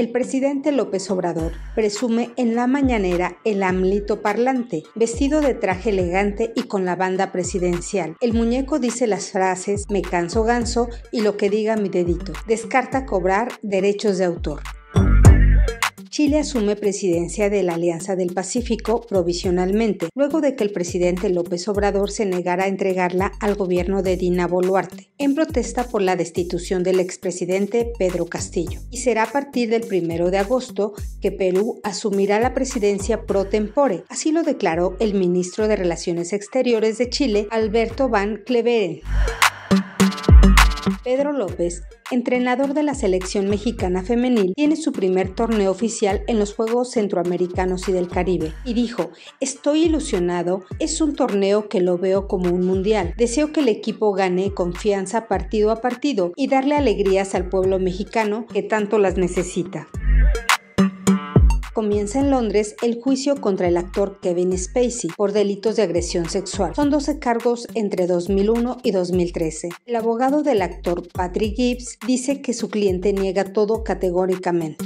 El presidente López Obrador presume en la mañanera el amlito parlante, vestido de traje elegante y con la banda presidencial. El muñeco dice las frases me canso ganso y lo que diga mi dedito. Descarta cobrar derechos de autor. Chile asume presidencia de la Alianza del Pacífico provisionalmente, luego de que el presidente López Obrador se negara a entregarla al gobierno de Dina Boluarte, en protesta por la destitución del expresidente Pedro Castillo. Y será a partir del primero de agosto que Perú asumirá la presidencia pro tempore, así lo declaró el ministro de Relaciones Exteriores de Chile, Alberto Van Cleveren. Pedro López, entrenador de la selección mexicana femenil, tiene su primer torneo oficial en los Juegos Centroamericanos y del Caribe y dijo, estoy ilusionado, es un torneo que lo veo como un mundial. Deseo que el equipo gane confianza partido a partido y darle alegrías al pueblo mexicano que tanto las necesita comienza en Londres el juicio contra el actor Kevin Spacey por delitos de agresión sexual. Son 12 cargos entre 2001 y 2013. El abogado del actor Patrick Gibbs dice que su cliente niega todo categóricamente.